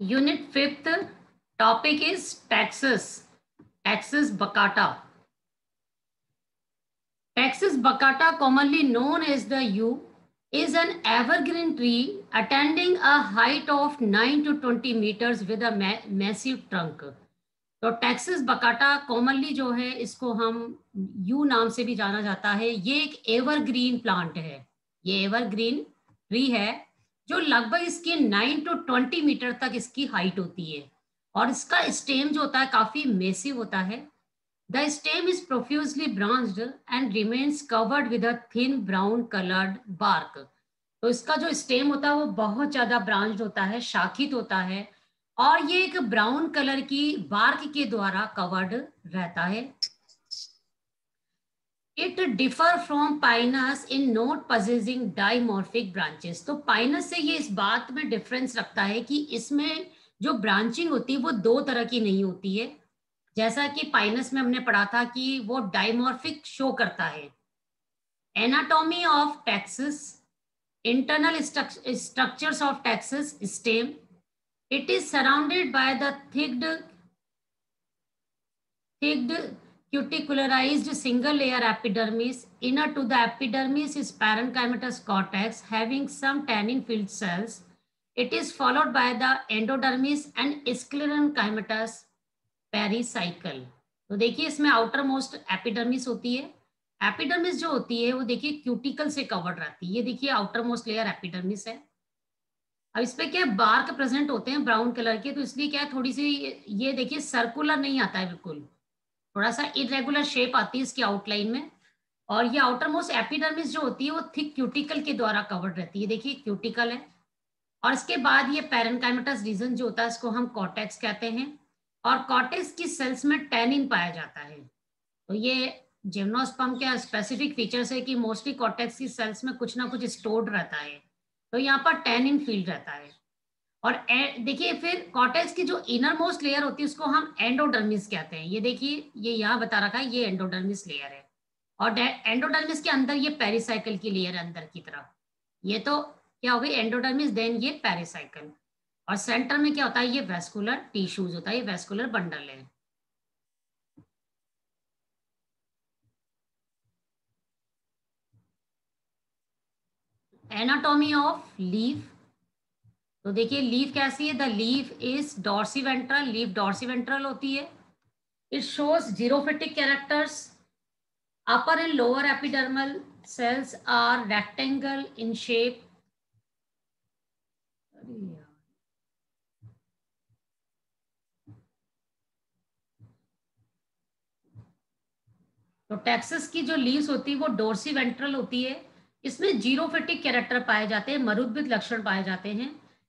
Unit fifth topic is taxes. Taxes baccata. Taxus baccata, commonly known as the yew, is an evergreen tree attaining a height of 9 to 20 meters with a ma massive trunk. तो taxis baccata commonly जो है इसको हम you नाम से भी जाना जाता है ये एक एवरग्रीन प्लांट है ये एवरग्रीन ट्री है जो लगभग इसकी 9 टू 20 मीटर तक इसकी हाइट होती है। और इसका स्टेम जो होता है, काफ़ी मेसिव होता है। The stem is profusely branched and remains covered with a thin brown coloured bark तो इसका जो स्टेम होता है, वो बहुत ज़्यादा ब्रांच्ड होता है, शाखित होता है। और ये एक ब्राउन कलर की बार्क के द्वारा कवर्ड रहता है। It differ from Pinus in not possessing dimorphic branches तो पाइनस से ये इस बात में डिफरेंस रखता है कि इसमें जो ब्रांचिंग होती है, वो दो तरह की नहीं होती है। जैसा कि पाइनस में हमने पढ़ा था कि वो डाइमोर्फिक शो करता है। Anatomy of taxus internal structures of taxus stem it is surrounded by the thick thick cuticularized single layer epidermis. Inner to the epidermis is parenchymatous cortex having some tannin filled cells. It is followed by the endodermis and sclerenchymatous pericycle तो देखिए इसमें outer most epidermis होती है epidermis जो होती है वो देखिए क्यूटिकल से कवर्ड रहती है ये देखिए आउटर मोस्ट लेयर एपिडर्मिस है अब इस पे क्या बार्क प्रेजेंट होते हैं ब्राउन कलर के तो इसलिए क्या थोड़ी सी ये देखिए सर्कुलर नहीं आता है बिल्कुल थोड़ा सा इरेगुलर शेप आती है इसकी आउटलाइन में। और ये आउटर मोस्ट एपिडर्मिस जो होती है, वो थिक क्यूटिकल के द्वारा कवर्ड रहती है। देखिए क्यूटिकल है। और इसके बाद ये पैरनकाइमेटस रीजन जो होता है, इसको हम कॉटेक्स कहते हैं। और कॉटेक्स की सेल्स में टेनिन पाया जाता है। तो ये जिम्नोस्पम के स्पेसिफिक फीचर्स है कि मोस्टली कॉटेक्स की सेल्स में कुछ ना कुछ स्टोर्ड रहता है। तो यहाँ पर टेनिन फ़ील्ड रहता है। और देखिए, फिर कॉटेक्स की जो इनर मोस्ट लेयर होती है, उसको हम एंडोडर्मिस कहते हैं। ये देखिए, ये यहाँ बता रखा है, ये एंडोडर्मिस लेयर है। और एंडोडर्मिस के अंदर ये पेरिसाइकिल की लेयर है, अंदर की तरफ़। ये तो क्या हो गई? एंडोडर्मिस देन ये पेरिसाइकिल और सेंटर में क्या होता है? ये वेस्कुलर टिश्यूज होता है, ये वेस्कुलर बंडल है। एनाटॉमी ऑफ़ लीफ तो देखिए लीफ कैसी है? The leaf is dorsiventral leaf dorsiventral होती है it shows xerophytic characters upper and lower epidermal cells are rectangle in shape तो टेक्सस की जो लीव्स होती है, वो डोर्सी वेंट्रल होती है। इसमें जीरोफिटिक कैरेक्टर पाए जाते हैं मरुद्भित लक्षण पाए जाते हैं।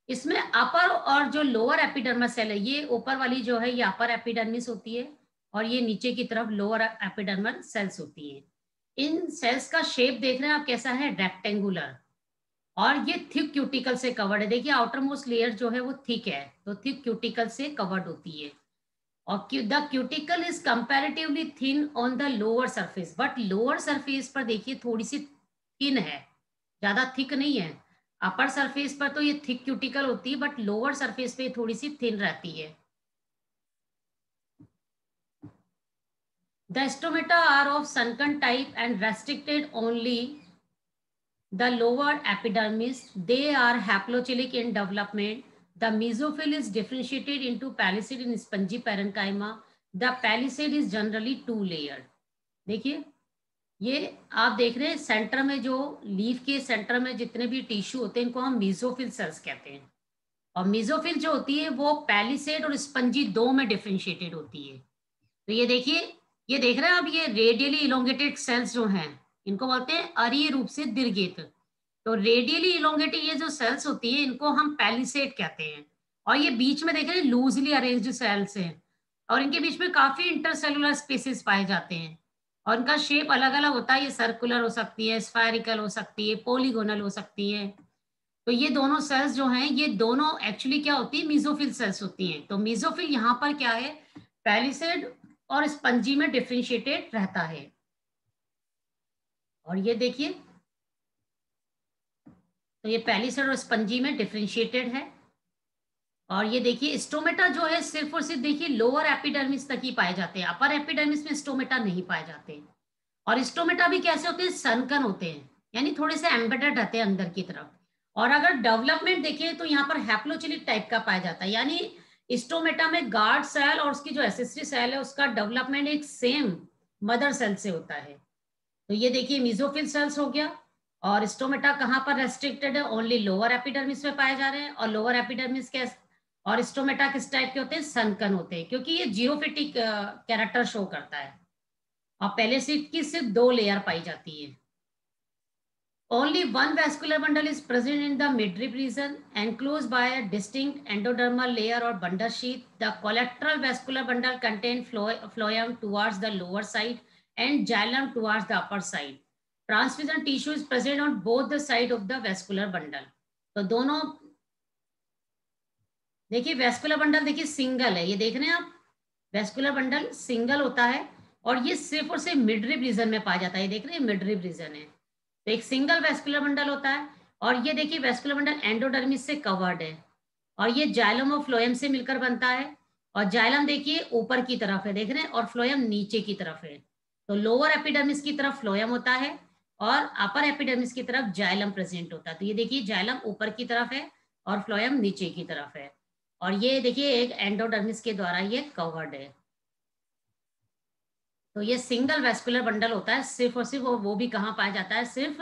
इसमें अपर और जो लोअर एपिडर्मस सेल है, ये ऊपर वाली जो है, ये अपर एपिडर्मिस होती है और ये नीचे की तरफ़ लोअर एपिडर्मल सेल्स होती है। इन सेल्स का शेप देख रहे हैं आप, कैसा है? रेक्टेंगुलर और ये थिक क्यूटिकल से कवर्ड है। देखिए आउटर मोस्ट लेयर जो है, वो थिक है तो थिक क्यूटिकल से कवर्ड होती है। और the cuticle is comparatively thin on the lower surface but lower surface पर देखिए, थोड़ी सी थिन है, ज़्यादा थिक नहीं है। अपर सरफेस पर तो ये थिक क्यूटिकल होती है बट लोअर सरफेस पे थोड़ी सी थिन रहती है। The stomata are of sunken type and restricted only the lower epidermis they are haplocheilic in development the mesophyll is differentiated in to palisade in spongy parenchyma the palisade is generally two layer देखिए ये आप देख रहे हैं centre में जो leaf के centre में जितने भी टिश्यू होते हैं, इनको हम मीजोफिल सेल्स कहते हैं। और मीजोफिल जो होती है, वो पैलिसेड और स्पंजी दो में डिफ्रेंशिएटेड होती है। तो ये देखिए, ये देख रहे हैं आप, ये रेडियली इलोंगेटेड सेल्स जो हैं, इनको बोलते हैं अरीय रूप से दीर्घित। तो रेडियली इलोंगेटेड ये जो सेल्स होती है, इनको हम पैलिसेड कहते हैं। और ये बीच में देख रहे हैं लूजली अरेंज्ड सेल्स हैं। और इनके बीच में काफ़ी इंटरसेलुलर स्पेसिस पाए जाते हैं। और इनका शेप अलग अलग होता है, ये सर्कुलर हो सकती है स्फेरिकल हो सकती है पोलीगोनल हो सकती है। तो ये दोनों सेल्स जो हैं, ये दोनों एक्चुअली क्या होती है मीजोफिल सेल्स होती हैं। तो मीजोफिल यहाँ पर क्या है पैलिसेड और स्पंजी में डिफ्रेंशिएटेड रहता है। और ये देखिए तो ये पैलिसेड और स्पंजी में डिफ्रेंशिएटेड है। और ये देखिए, स्टोमेटा जो है, सिर्फ़ और सिर्फ़ देखिए लोअर एपिडर्मिस तक ही पाए जाते हैं। अपर एपिडर्मिस में स्टोमेटा नहीं पाए जाते और स्टोमेटा भी कैसे होते हैं? सनकन होते हैं। यानी थोड़े से एम्बेडेड रहते हैं अंदर की तरफ़। और अगर डेवलपमेंट देखें तो यहाँ पर हैप्लोचिलिक टाइप का पाया जाता है। यानी स्टोमेटा में गार्ड सेल और उसकी जो एसेसरी सेल है, उसका डेवलपमेंट एक सेम मदर सेल से होता है। तो ये देखिए मिजोफिल सेल्स हो गया। और स्टोमेटा कहाँ पर रेस्ट्रिक्टेड है? ओनली लोअर एपिडर्मिस में पाए जा रहे हैं। और लोअर एपिडर्मिस के और स्टोमेटा किस टाइप के होते हैं? सनकन होते हैं, क्योंकि ये जियोफिटिक कैरेक्टर शो करता है। और पहले सीट की सिर्फ़ दो लेयर पाई जाती है। Only one vascular bundle is present in the midrib region enclose by distinct endodermal layer और bundle sheath the collateral vascular bundle contain phloem towards the lower side and xylem towards the upper side transfusion tissue is present on both the side of the vascular bundle तो दोनों देखिए vascular bundle देखिए single है। ये देख रहे हैं आप? वेस्कुलर बंडल सिंगल होता है और ये सिर्फ़ और सिर्फ़ मिडरिब रीजन में पाया जाता है। ये देख रहे हैं मिडरिब रीजन है। तो एक सिंगल वेस्कुलर बंडल होता है और ये देखिए वेस्कुलर बंडल एंडोडर्मिस से कवर्ड है। और ये जाइलम और फ्लोएम से मिलकर बनता है और जाइलम देखिए, ऊपर की तरफ़ है। देख रहे हैं, और फ्लोएम नीचे की तरफ़ है। तो लोअर एपिडर्मिस की तरफ़ फ्लोएम होता है और अपर एपिडर्मिस की तरफ़ जाइलम प्रेजेंट होता है। तो ये देखिए जाइलम ऊपर की तरफ़ है और फ्लोएम नीचे की तरफ़ है। और ये देखिए, एक एंडोडर्मिस के द्वारा ये कवर्ड है। तो ये सिंगल वेस्कुलर बंडल होता है, सिर्फ़ और सिर्फ़ वो भी कहाँ पाया जाता है? सिर्फ़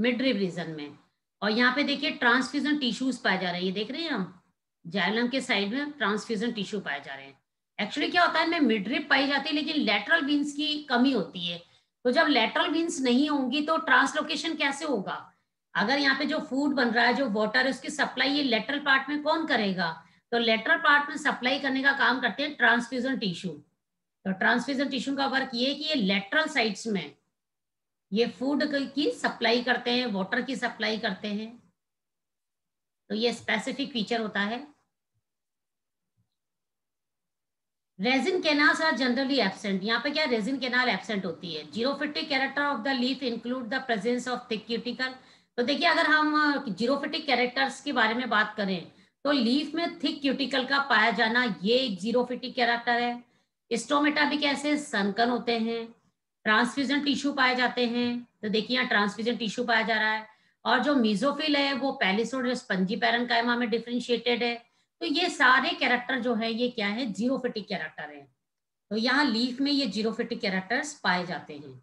मिड्रिव रीजन में। और यहाँ पे देखिए ट्रांसफ्यूजन टिश्यूज पाए जा रहे हैं। ये देख रहे हैं हम? जैलम के साइड में ट्रांसफ्यूजन टिश्यू पाए जा रहे हैं। एक्चुअली क्या होता है, इनमें मिड्रिप पाई जाती है, लेकिन लेटरल बीन्स की कमी होती है। तो जब लेटरल बीन्स नहीं होंगी तो ट्रांसलोकेशन कैसे होगा? अगर यहाँ पे जो फ़ूड बन रहा है, जो वाटर है, उसकी सप्लाई ये लेटरल पार्ट में कौन करेगा? तो लेटरल पार्ट में सप्लाई करने का काम करते हैं ट्रांसफ्यूजन टिश्यू। तो ट्रांसफ्यूजन टिश्यू का वर्क ये कि ये लेटरल साइड्स में ये फ़ूड की सप्लाई करते हैं, वाटर की सप्लाई करते हैं। तो ये स्पेसिफिक फीचर होता है। Resin canals are generally absent यहाँ पे क्या रेजिन केनाल एबसेंट होती है? Xerophytic character of the leaf include the presence of thick cuticle तो देखिए, अगर हम जीरोफिटिक कैरेक्टर्स के बारे में बात करें तो लीफ में थिक क्यूटिकल का पाया जाना ये एक जीरोफिटिक कैरेक्टर है। स्टोमेटा भी कैसे सनकन होते हैं, ट्रांसफ्यूजन टिश्यू पाए जाते हैं। तो देखिए यहाँ ट्रांसफ्यूजन टिश्यू पाया जा रहा है। और जो मीजोफिल है, वो पैलिसोड स्पंजी पैरन कायमा में डिफ्रेंशिएटेड है। तो ये सारे कैरेक्टर जो है, ये क्या है? जीरोफिटिक कैरेक्टर है। तो यहाँ लीफ में ये जीरोफिटिक कैरेक्टर्स पाए जाते हैं।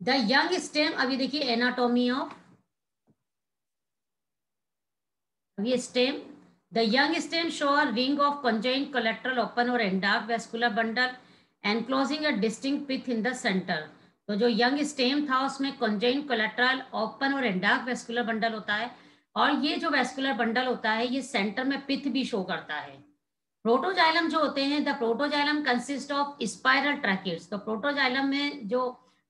द यंग स्टेम, अभी देखिए एनाटोमी ऑफ़ अभी stem The young stem show a ring of conjoined collateral open or endowed vascular bundle enclosing a distinct pith in the center. तो जो यंग स्टेम था, उसमें कंजाइन कोलेट्रल ओपन और एंडाक vascular bundle होता है। और ये जो वेस्कुलर बंडल होता है, ये सेंटर में पिथ भी शो करता है। प्रोटोजाइलम जो होते हैं the protoxylem consist of spiral tracheids तो प्रोटोजाइलम में जो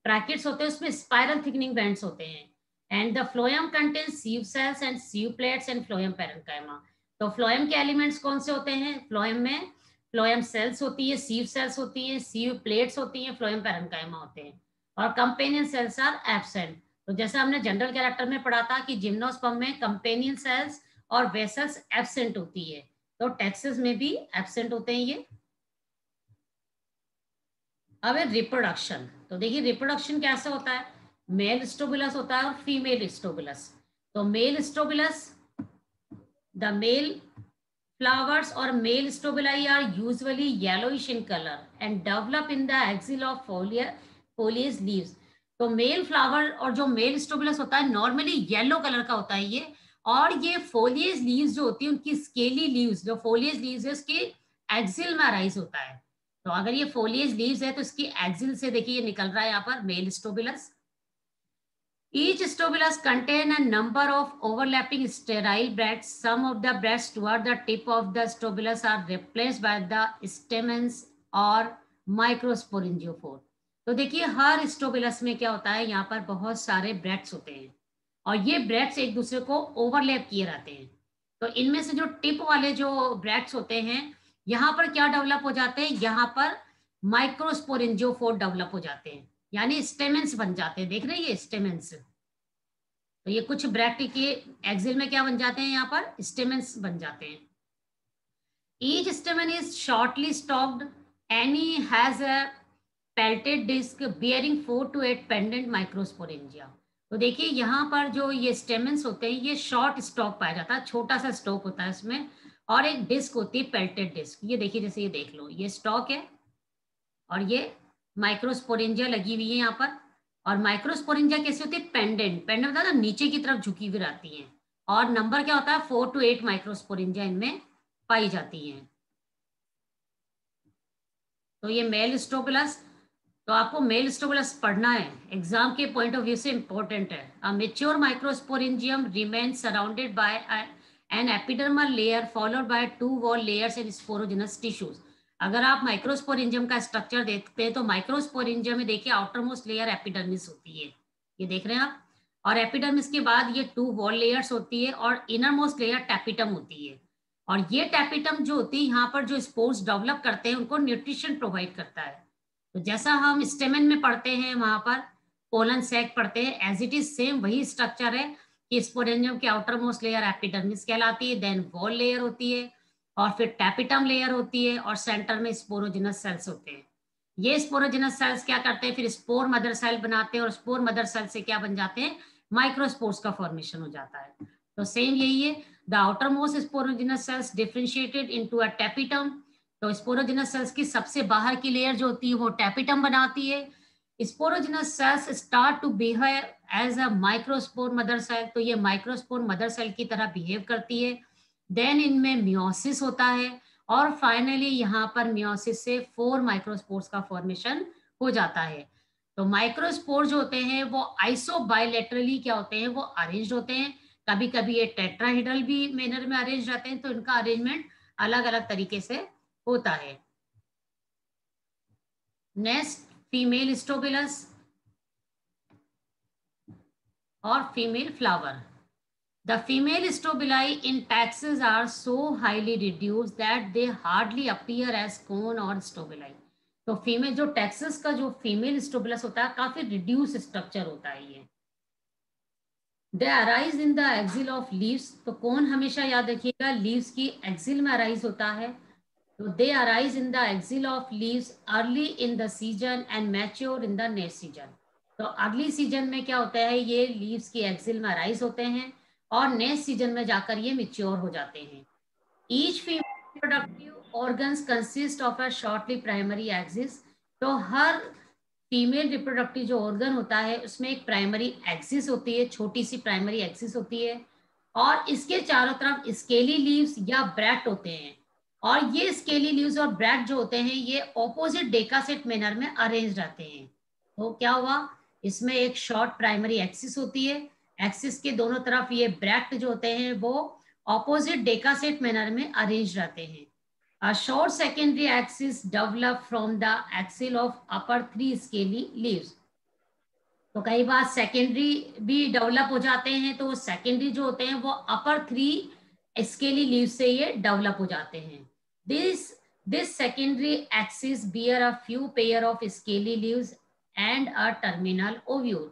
ट्रैकेट्स होते हैं, उसमें स्पाइरल थिकनिंग बैंड्स होते हैं। And the phloem contain sieve cells and sieve plates and phloem parenchyma तो फ्लोएम के एलिमेंट्स कौन से होते हैं? फ्लोएम में फ्लोएम सेल्स होती है सीव सेल्स होती है सीव प्लेट्स होती है फ्लोएम पैरनकाइमा होते हैं। और कंपेनियन सेल्स आर एबसेंट तो जैसे हमने जनरल कैरेक्टर में पढ़ा था कि जिम्नोस्पम में कंपेनियन सेल्स और वेसल्स एबसेंट होती है। तो टेक्सिस में भी एबसेंट होते हैं ये। अब रिप्रोडक्शन तो देखिए रिप्रोडक्शन कैसे होता है? मेल स्टोबुलस होता है और फीमेल स्टोबुलस तो male strobilus The male flowers or male stabili are usually yellowish in color and develop in the axil of folia, foliage leaves. तो मेल फ्लावर और जो मेल स्टोबुलस होता है नॉर्मली येलो कलर का होता है ये और ये फोलियज लीव्स जो होती है उनकी स्केली लीव्स जो फोलियज लीव्स है उसके एक्सिल में अराइज होता है। तो अगर ये फोलियज लीव्स है तो इसकी एक्सिल से देखिए ये निकल रहा है यहाँ पर male strobilus Each stobulus contain a number of overlapping sterile bracts. Some of the bracts toward the tip of the stobulus are replaced by the stamens or microsporingiophore. तो देखिए हर स्टोबिलस में क्या होता है यहाँ पर बहुत सारे ब्रेड्स होते हैं और ये ब्रेड्स एक दूसरे को ओवरलैप किए रहते हैं तो इनमें से जो टिप वाले जो ब्रेड्स होते हैं यहाँ पर क्या डेवलप हो जाते हैं यहाँ पर माइक्रोस्पोरेंजियोफोर डेवलप हो जाते हैं यानी स्टेमेंस बन जाते हैं। देख रहे हैं ये स्टेमेंस। तो ये कुछ ब्रैक्ट के एक्सिल में क्या बन जाते हैं यहाँ पर? स्टेमेंस बन जाते हैं। Each stamen is shortly stalked and has a peltate disc bearing four to eight pendant microsporangia तो देखिए यहाँ पर जो ये स्टेमेंस होते हैं, ये शॉर्ट स्टॉक पाया जाता है। छोटा सा स्टॉक होता है इसमें और एक डिस्क होती है पेल्टेड डिस्क ये देखिए, जैसे ये देख लो। ये स्टॉक है। और ये माइक्रोस्पोरेंजिया लगी हुई है यहाँ पर। और माइक्रोस्पोरेंजिया कैसे होती है? पेंडेंट पेंडेंट बता ना नीचे की तरफ़ झुकी हुई रहती है। और नंबर क्या होता है? फोर टू एट माइक्रोस्पोरेंजिया इनमें पाई जाती है। तो ये मेल स्टोबलस तो आपको मेल स्टोबलस पढ़ना है। एग्ज़ाम के पॉइंट ऑफ़ व्यू से इंपॉर्टेंट है। A mature microsporangium remain surrounded by an epidermal layer followed by two wall layers and sporogenous tissues अगर आप माइक्रोस्पोरेंजियम का स्ट्रक्चर देखते हैं तो माइक्रोस्पोरेंजियम में देखिए आउटर मोस्ट लेयर एपिडर्मिस होती है। ये देख रहे हैं आप? और एपिडर्मिस के बाद ये टू वॉल लेयर्स होती है और इनर मोस्ट लेयर टैपिटम होती है। और ये टैपिटम जो होती है, यहाँ पर जो स्पोर्ट्स डेवलप करते हैं, उनको न्यूट्रिशन प्रोवाइड करता है। तो जैसा हम स्टेमेन में पढ़ते हैं, वहाँ पर पोलन सैक पढ़ते हैं एज इट इज़ सेम वही स्ट्रक्चर है कि स्पोरेंजियम के आउटर मोस्ट लेयर एपिडर्मिस कहलाती है देन वॉल लेयर होती है। और फिर टैपिटम लेयर होती है और सेंटर में स्पोरोजिनस सेल्स होते हैं। ये स्पोरोजिनस सेल्स क्या करते हैं? फिर स्पोर मदर सेल बनाते हैं और स्पोर मदर सेल से क्या बन जाते हैं? माइक्रोस्पोर्स का फॉर्मेशन हो जाता है। तो सेम यही है। The outermost sporogenous cells differentiated into a tapetum. तो स्पोरोजिनस सेल्स की सबसे बाहर की लेयर जो होती है, वो टैपिटम बनाती है। Sporogenous cells start to behave as a microspore mother cell. तो ये माइक्रोस्पोर मदर सेल की तरह बिहेव करती है। देन इनमें म्योसिस होता है और फाइनली यहाँ पर म्योसिस से फोर माइक्रोस्पोर्स का फॉर्मेशन हो जाता है। तो माइक्रोस्पोर जो होते हैं, वो आइसो बायोलेटरली क्या होते हैं? वो अरेंज होते हैं। कभी कभी ये टेट्राहिडल भी मैनर में अरेंज रहते हैं तो इनका अरेंजमेंट अलग अलग तरीके से होता है। नेक्स्ट फीमेल स्टोबिलस और female flower the female strobili in taxus are so highly reduce that they hardly appear as cone और स्टोबिलाई तो फीमेल जो टैक्सेस का जो फीमेल स्टोबिलस होता है, काफ़ी रिड्यूस स्ट्रक्चर होता है ये। They arise in the axil of leaves तो कौन हमेशा याद रखिएगा लीव्स की एक्सिल में अराइज होता है। तो they arise in the axil of leaves early in the season and mature in the next season तो अर्ली सीज़न में क्या होता है, ये लीव्स की एक्सिल में अराइज होते हैं। और नेक्स्ट सीज़न में जाकर ये मिच्योर हो जाते हैं। Each female productive organs consist of a shortly primary axis तो हर फीमेल रिप्रोडक्टिव जो ऑर्गन होता है, उसमें एक प्राइमरी एक्सिस होती है, छोटी सी प्राइमरी एक्सिस होती है। और इसके चारों तरफ़ स्केली लीव्स या ब्रैक्ट होते हैं। और ये स्केली लीव्स और ब्रैट जो होते हैं, ये ऑपोजिट डेकासेट मैनर में अरेंज रहते हैं। तो क्या हुआ? इसमें एक शॉर्ट प्राइमरी एक्सिस होती है एक्सिस के दोनों तरफ़ ये ब्रैक्ट जो होते हैं वो ऑपोजिट डेकासेट मैनर में अरेंज रहते हैं A short secondary axis develop from the axil of upper three scaly leaves. तो कई बार सेकेंडरी भी डेवलप हो जाते हैं तो सेकेंडरी जो होते हैं वो अपर थ्री स्केली लीव से ये डेवलप हो जाते हैं This, this secondary axis bear a few pair of scaly leaves and a terminal ovule.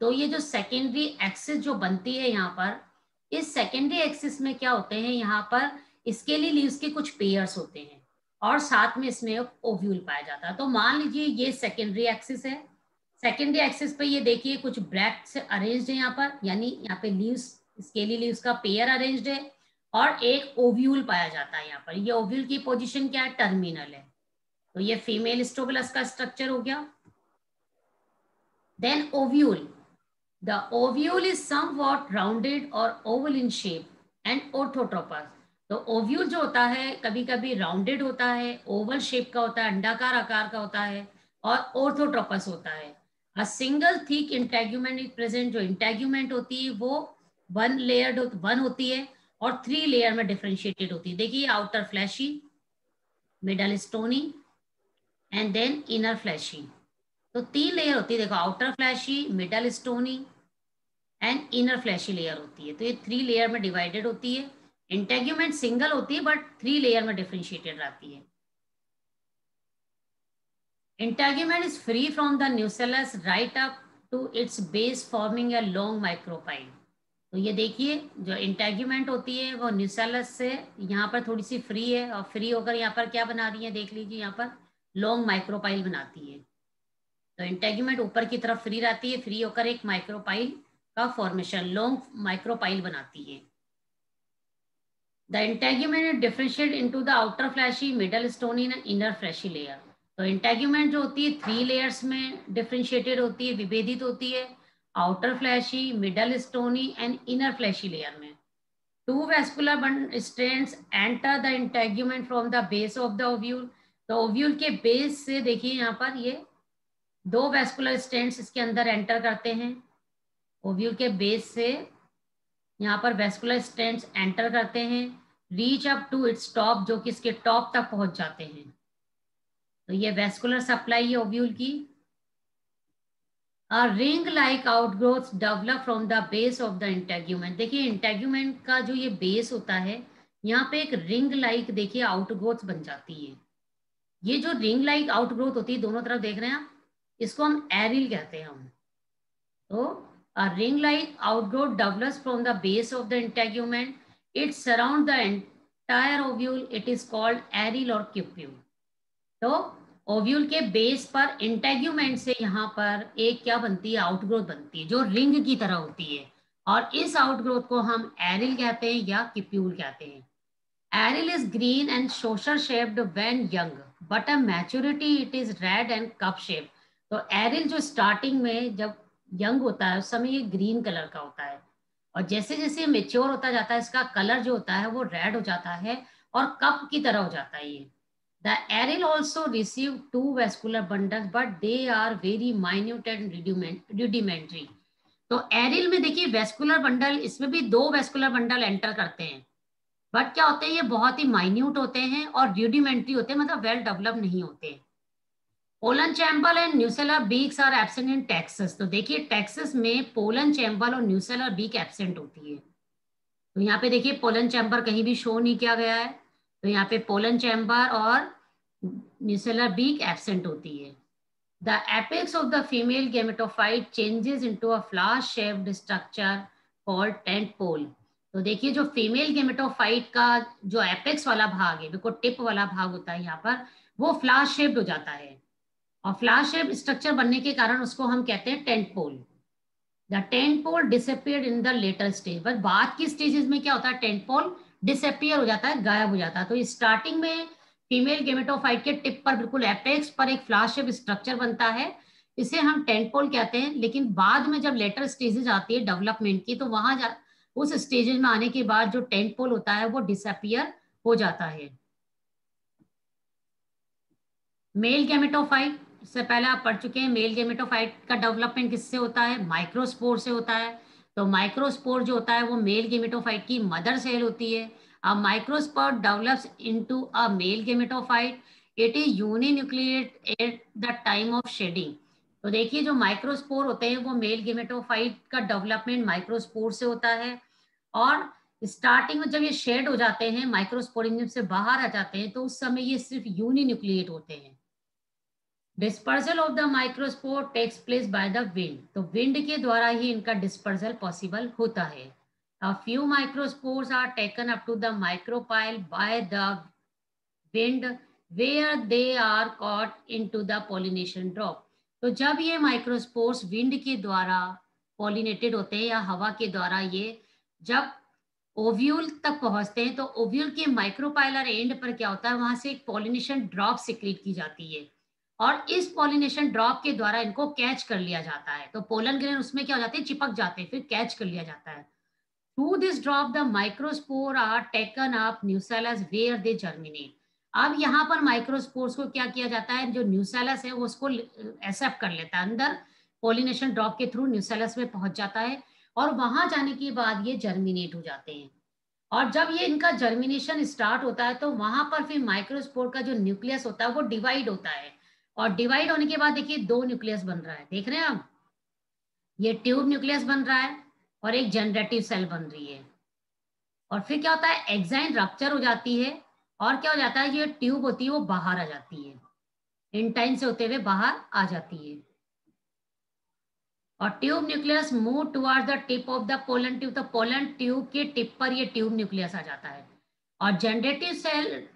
तो ये जो सेकेंडरी एक्सिस जो बनती है यहाँ पर, इस सेकेंडरी एक्सिस में क्या होते हैं? यहाँ पर स्केली लीव्स के कुछ पेयर्स होते हैं और साथ में इसमें ओव्यूल पाया जाता है। तो मान लीजिए ये सेकेंडरी एक्सिस है। सेकेंडरी एक्सिस पे ये देखिए कुछ ब्रैक से अरेंज्ड है यहाँ पर, यानी यहाँ पे लीव्स स्केली लीव्स का पेयर अरेंज्ड है और एक ओव्यूल पाया जाता है यहाँ पर। ये ओव्यूल की पोजीशन क्या है? टर्मिनल है। तो ये फीमेल स्टोबलस का स्ट्रक्चर हो गया। Then ovule ovule is somewhat rounded और oval in shape and orthotropous तो ओव्यूल जो होता है कभी कभी राउंडेड होता है ओवल शेप का होता है, अंडाकार आकार का होता है और ऑर्थोट्रोपस होता है। A single thick integument is present जो इंटेग्यूमेंट होती है, वो वन लेयर्ड वन होती है और थ्री लेयर में डिफ्रेंशिएटेड होती है। देखिए outer fleshy middle stony and then inner fleshy तो तीन लेयर होती है, देखो outer fleshy middle stony and inner fleshy layer होती है। तो ये थ्री लेयर में डिवाइडेड होती है। इंटेग्यूमेंट सिंगल होती है बट थ्री लेयर में डिफ्रेंशिएटेड रहती है। Integument is free from the nucellus right up to its base, forming a long micropyle तो ये देखिए, जो इंटेग्यूमेंट होती है, वो न्यूसेलस से यहाँ पर थोड़ी सी फ्री है और फ्री होकर यहाँ पर क्या बना रही है, देख लीजिए, यहाँ पर लॉन्ग माइक्रोपाइल बनाती है। इंटेग्यूमेंट ऊपर की तरफ़ फ्री रहती है, फ्री होकर एक माइक्रोपाइल का फॉर्मेशन लॉन्ग माइक्रोपाइल बनाती है। The integument differentiate into the outer fleshy middle stony and inner fleshy layer तो इंटेग्यूमेंट जो होती है थ्री लेयर्स में डिफ्रेंशिएटेड होती है, विभेदित होती है outer fleshy middle stony and inner fleshy layer में। Two vascular strands enter the integument from the base of the ovule तो ओव्यूल के बेस से देखिए यहाँ पर ये दो वेस्कुलर स्टेंट्स इसके अंदर एंटर करते हैं। ओव्यूल के बेस से यहाँ पर वेस्कुलर स्ट्रेंड्स एंटर करते हैं। Reach up to its top जो कि इसके टॉप तक पहुँच जाते हैं। तो ये वेस्कुलर सप्लाई है ओव्यूल की। A ring like outgrowths develop from the base of the integument देखिए इंटेग्यूमेंट का जो ये बेस होता है, यहाँ पे एक रिंग लाइक देखिए आउटग्रोथ बन जाती है। ये जो रिंग लाइक आउटग्रोथ होती है, दोनों तरफ़ देख रहे हैं आप? इसको हम एरिल कहते हैं हम। तो a ring like outgrowth from the base of the integument. It surround the entire ovule. It is called aril or cupule तो ओव्यूल के बेस पर इंटेग्यूमेंट से यहाँ पर एक क्या बनती है? आउटग्रोथ बनती है, जो रिंग की तरह होती है। और इस आउटग्रोथ को हम एरिल कहते हैं या किप्यूल कहते हैं। Aril is green and saucer shaped when young but a maturity it is red and cup shape तो एरिल जो स्टार्टिंग में जब यंग होता है उस समय ये ग्रीन कलर का होता है। और जैसे जैसे मेच्योर होता जाता है इसका कलर जो होता है वो रेड हो जाता है और कप की तरह हो जाता है ये। The aril also receive two vascular bundles, but they are very minute and rudimentary. तो एरिल में देखिए वेस्कुलर बंडल इसमें भी दो वेस्कुलर बंडल एंटर करते हैं। बट क्या होते हैं ये बहुत ही माइन्यूट होते हैं और रूडिमेंट्री होते हैं मतलब वेल डेवलप नहीं होते। Pollen chamber and nucellar beaks are absent in taxus तो देखिए टेक्सस में पोलन चैम्बल और न्यूसेलर बीक एबसेंट होती है। तो यहाँ पे देखिए पोलन चैम्बर कहीं भी शो नहीं किया गया है। तो यहाँ पे पोलन चैम्बर और न्यूसेलर बीक एबसेंट होती है। The apex of the female gametophyte changes into a flower shaped structure called tent pole तो देखिए, जो फीमेल गेमेटोफाइट का जो एपेक्स वाला भाग है बिल्कुल टिप वाला भाग होता है यहाँ पर, वो फ्लावर शेप्ड हो जाता है। और फ्लावर शेप स्ट्रक्चर बनने के कारण उसको हम कहते हैं tent pole the tent pole disappear in the later stage बस बाद की स्टेजेस में क्या होता है? टेंट पोल डिसअपियर हो जाता है, गायब हो जाता है। तो स्टार्टिंग में फीमेल गेमेटोफाइट के टिप पर बिल्कुल एपेक्स पर एक फ्लाश शेप स्ट्रक्चर बनता है। इसे हम टेंट पोल कहते हैं। लेकिन बाद में जब लेटर स्टेजेस आती है डेवलपमेंट की तो वहाँ जा, उस स्टेजेस में आने के बाद जो टेंट पोल होता है, वो डिसअपियर हो जाता है। मेल गेमेटोफाइट से पहले आप पढ़ चुके हैं मेल गेमेटोफाइट का डेवलपमेंट किससे होता है? माइक्रोस्पोर से होता है। तो माइक्रोस्पोर जो होता है, वो मेल गेमेटोफाइट की मदर सेल होती है। A microspore develops into a male gametophyte. It is uninucleate at the time of shedding तो देखिए, जो माइक्रोस्पोर होते हैं, वो मेल गेमेटोफाइट का डेवलपमेंट माइक्रोस्पोर से होता है। और स्टार्टिंग में जब ये शेड हो जाते हैं माइक्रोस्पोरिज्म से बाहर आ जाते हैं तो उस समय ये सिर्फ़ यूनिन्यूक्लिएट होते हैं। Dispersal of the microspore takes place by the wind तो विंड के द्वारा ही इनका डिस्पर्सल पॉसिबल होता है। A few microspores are taken up to the micropyle by the wind where they are caught into the pollination drop. तो जब ये microspores wind के द्वारा पॉलिनेटेड होते हैं या हवा के द्वारा ये जब ओव्यूल तक पहुँचते हैं तो ओव्यूल के माइक्रोपाइलर एंड पर क्या होता है? वहाँ से एक पॉलिनेशन ड्रॉप सिक्रीट की जाती है। और इस पॉलिनेशन ड्रॉप के द्वारा इनको कैच कर लिया जाता है। तो पोलन ग्रेन उसमें क्या हो जाते हैं? चिपक जाते हैं, फिर कैच कर लिया जाता है। Through this drop the microspore are taken up, nucellus where they germinate अब यहाँ पर माइक्रोस्पोर्स को क्या किया जाता है? जो न्यूसेलस है, वो उसको एक्सेप्ट कर लेता है। अंदर पोलिनेशन ड्रॉप के थ्रू न्यूसेलस में पहुँच जाता है और वहाँ जाने के बाद ये जर्मिनेट हो जाते हैं। और जब ये इनका जर्मिनेशन स्टार्ट होता है तो वहाँ पर फिर माइक्रोस्पोर का जो न्यूक्लियस होता है, वो डिवाइड होता है। और डिवाइड होने के बाद देखिए दो न्यूक्लियस बन रहा है। देख रहे हैं आप? ये ट्यूब न्यूक्लियस बन रहा है और एक जनरेटिव सेल बन रही है। और फिर क्या होता है? एक्साइन रप्चर हो जाती है और क्या हो जाता है? ये ट्यूब होती है, वो बाहर आ जाती है। इंटाइन से होते हुए बाहर आ जाती है। और tube nucleus move toward the tip of the pollen tube तो पोलन ट्यूब के टिप पर ये ट्यूब न्यूक्लियस आ जाता है। और जनरेटिव सेल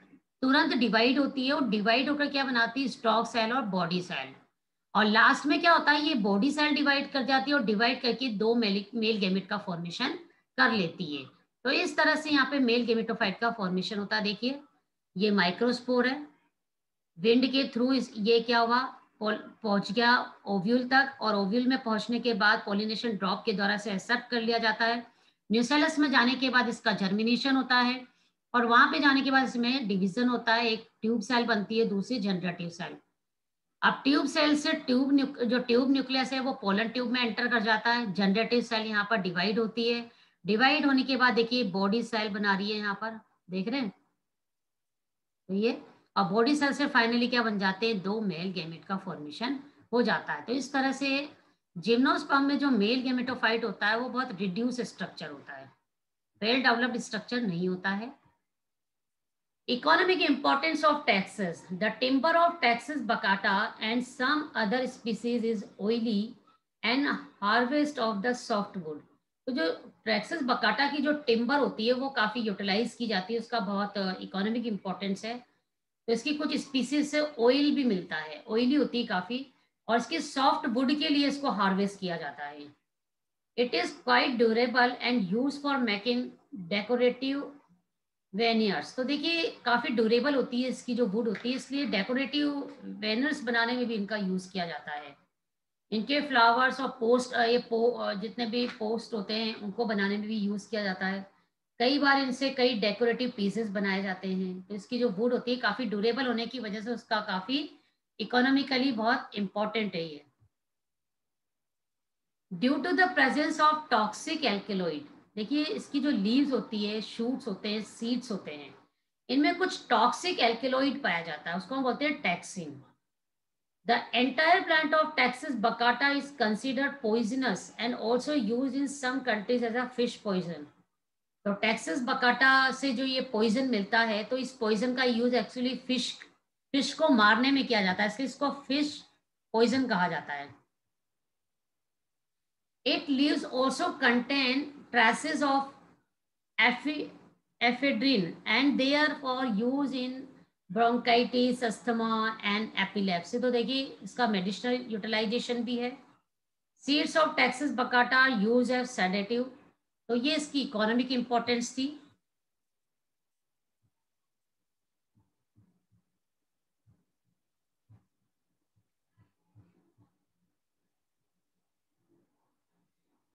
तुरंत डिवाइड होती है, और डिवाइड होकर क्या बनाती है? स्टॉक सेल और बॉडी सेल और लास्ट में क्या होता है? ये बॉडी सेल डिवाइड कर जाती है और डिवाइड करके दो मेल मेल गेमिट का फॉर्मेशन कर लेती है। तो इस तरह से यहाँ पे मेल गेमिटोफाइट का फॉर्मेशन होता है। देखिए, ये माइक्रोस्पोर है। विंड के थ्रू ये क्या हुआ? पहुँच गया ओव्यूल तक, और ओव्यूल में पहुँचने के बाद पोलिनेशन ड्रॉप के द्वारा से एक्सेप्ट कर लिया जाता है। न्यूसेलस में जाने के बाद इसका जर्मिनेशन होता है। और वहाँ पे जाने के बाद इसमें डिवीज़न होता है, एक ट्यूब सेल बनती है, दूसरी जनरेटिव सेल अब ट्यूब सेल से ट्यूब जो ट्यूब न्यूक्लियस है, वो पोलन ट्यूब में एंटर कर जाता है। जनरेटिव सेल यहाँ पर डिवाइड होती है। डिवाइड होने के बाद देखिए बॉडी सेल बना रही है यहाँ पर। देख रहे हैं? तो ये, और बॉडी सेल से फाइनली क्या बन जाते हैं? दो मेल गेमिट का फॉर्मेशन हो जाता है। तो इस तरह से जिम्नोस्पर्म में जो मेल गेमेटोफाइट होता है, वो बहुत रिड्यूस स्ट्रक्चर होता है। वेल डेवलप्ड स्ट्रक्चर नहीं होता है। Importance of Taxus the timber of Taxus baccata and some other species is oily and harvest of the soft wood तो जो ट्रैक्सेस बकाटा की जो टिम्बर होती है वो काफ़ी यूटिलाइज की जाती है उसका बहुत इकोनॉमिक uh, इंपॉर्टेंस है। तो इसकी कुछ स्पीसीज से ऑयल भी मिलता है। ऑयली होती है काफ़ी और इसके सॉफ्ट वुड के लिए इसको हार्वेस्ट किया जाता है। It is quite durable and use for making decorative veneers तो देखिए काफ़ी ड्यूरेबल होती है इसकी जो वुड होती है इसलिए डेकोरेटिव वेनियर्स बनाने में भी इनका यूज़ किया जाता है। इनके फ्लावर्स और पोस्ट ये पो, जितने भी पोस्ट होते हैं उनको बनाने में भी यूज़ किया जाता है। कई बार इनसे कई डेकोरेटिव पीसेस बनाए जाते हैं। तो इसकी जो वुड होती है काफ़ी ड्यूरेबल होने की वजह से उसका काफ़ी इकोनॉमिकली बहुत इंपॉर्टेंट है ये। Due to the presence of toxic alkaloid देखिए, इसकी जो लीव्स होती है शूट्स होते हैं सीड्स होते हैं, इनमें कुछ टॉक्सिक एल्केलॉइड पाया जाता है, उसको हम बोलते हैं taxine The entire plant of Texas bacata is considered poisonous and also used in some countries as a fish poison. तो टेक्सस बकाटा से जो ये पॉइजन मिलता है तो इस पॉइजन का यूज़ एक्चुअली फ़िश फ़िश को मारने में किया जाता है, इसलिए इसको फ़िश पॉइजन कहा जाता है it leaves also contain traces of ephedrine and they are for use in bronchitis asthma and epilepsy तो देखिए, इसका मेडिसिनल यूटिलाइजेशन भी है। Seeds of Taxus baccata use as sedative तो ये इसकी इकोनॉमिक इंपॉर्टेंस थी।